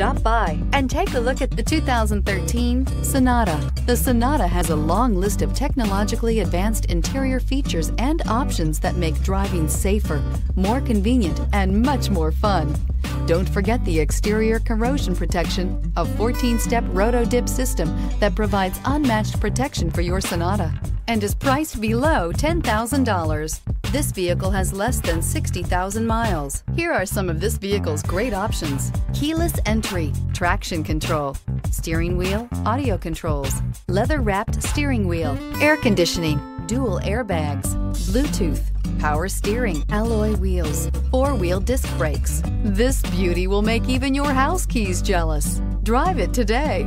Stop by and take a look at the 2013 Sonata. The Sonata has a long list of technologically advanced interior features and options that make driving safer, more convenient, and much more fun. Don't forget the exterior corrosion protection, a 14-step roto-dip system that provides unmatched protection for your Sonata and is priced below $10,000. This vehicle has less than 60,000 miles. Here are some of this vehicle's great options. Keyless entry, traction control, steering wheel, audio controls, leather-wrapped steering wheel, air conditioning, dual airbags, Bluetooth, power steering, alloy wheels, four-wheel disc brakes. This beauty will make even your house keys jealous. Drive it today.